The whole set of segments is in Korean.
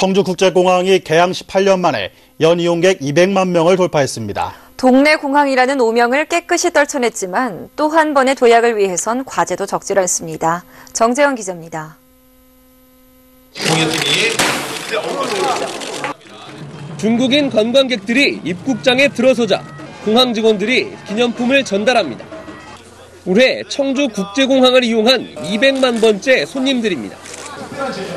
청주국제공항이 개항 18년 만에 연 이용객 200만 명을 돌파했습니다. 동네 공항이라는 오명을 깨끗이 떨쳐냈지만 또 한 번의 도약을 위해선 과제도 적질 않습니다. 정재영 기자입니다. 중국인 관광객들이 입국장에 들어서자 공항 직원들이 기념품을 전달합니다. 올해 청주 국제공항을 이용한 200만 번째 손님들입니다.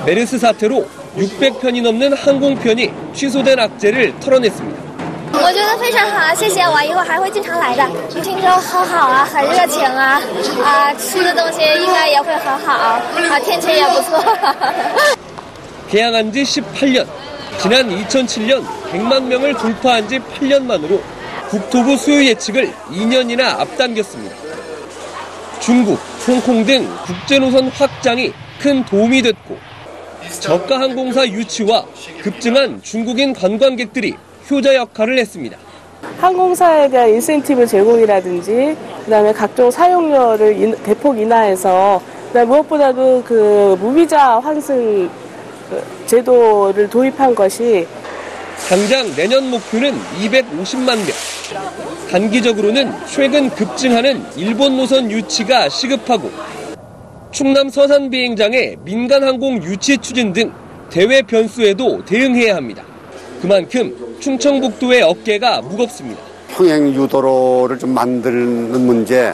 메르스 사태로 600편이 넘는 항공편이 취소된 악재를 털어냈습니다. 我觉得非常好，谢谢我以后还会经常来的。听说好好啊，很热情啊，啊，吃的东西应该也会很好啊，天气也不错。 개항한 지 18년, 지난 2007년 100만 명을 돌파한 지 8년 만으로 국토부 수요 예측을 2년이나 앞당겼습니다. 중국, 홍콩 등 국제노선 확장이 큰 도움이 됐고 저가 항공사 유치와 급증한 중국인 관광객들이 효자 역할을 했습니다. 항공사에 대한 인센티브 제공이라든지 그다음에 각종 사용료를 인, 대폭 인하해서 그다음에 무엇보다도 그 무비자 환승 제도를 도입한 것이 당장 내년 목표는 250만 명. 단기적으로는 최근 급증하는 일본 노선 유치가 시급하고 충남 서산 비행장의 민간 항공 유치 추진 등 대외 변수에도 대응해야 합니다. 그만큼 충청북도의 어깨가 무겁습니다. 평행 유도로를 좀 만드는 문제,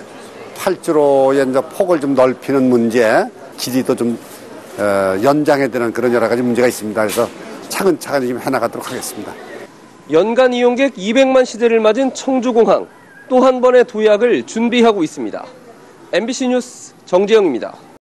팔주로의 이제 폭을 좀 넓히는 문제, 길이도 좀 어, 연장해야 되는 그런 여러 가지 문제가 있습니다. 그래서 차근차근 지금 해나가도록 하겠습니다. 연간 이용객 200만 시대를 맞은 청주공항 또 한 번의 도약을 준비하고 있습니다. MBC 뉴스 정재영입니다.